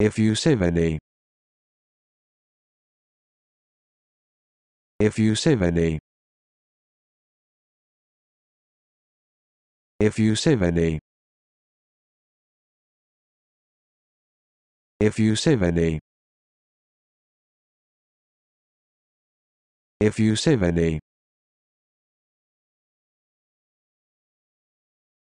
Effusivity. If you save any. Effusivity. If you save any. Effusivity.